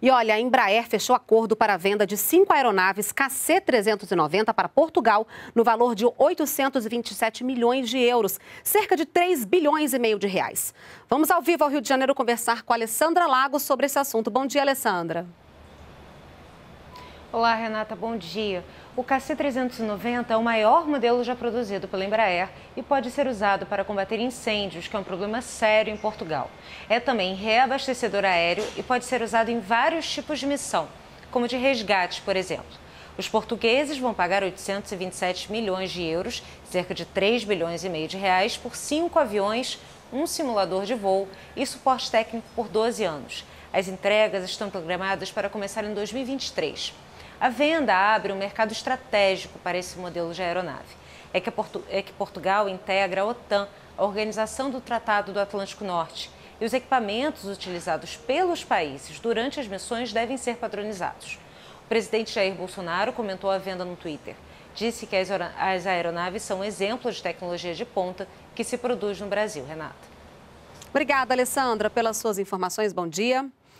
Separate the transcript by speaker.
Speaker 1: E olha, a Embraer fechou acordo para a venda de cinco aeronaves KC-390 para Portugal, no valor de 827 milhões de euros, cerca de 3 bilhões e meio de reais. Vamos ao vivo ao Rio de Janeiro conversar com a Alessandra Lagos sobre esse assunto. Bom dia, Alessandra.
Speaker 2: Olá, Renata, bom dia. O KC-390 é o maior modelo já produzido pela Embraer e pode ser usado para combater incêndios, que é um problema sério em Portugal. É também reabastecedor aéreo e pode ser usado em vários tipos de missão, como de resgate, por exemplo. Os portugueses vão pagar 827 milhões de euros, cerca de 3 bilhões e meio de reais, por cinco aviões, um simulador de voo e suporte técnico por 12 anos. As entregas estão programadas para começar em 2023. A venda abre um mercado estratégico para esse modelo de aeronave. É que, Portu é que Portugal integra a OTAN, a Organização do Tratado do Atlântico Norte, e os equipamentos utilizados pelos países durante as missões devem ser padronizados. O presidente Jair Bolsonaro comentou a venda no Twitter. Disse que as aeronaves são exemplos de tecnologia de ponta que se produz no Brasil. Renata.
Speaker 1: Obrigada, Alessandra, pelas suas informações. Bom dia.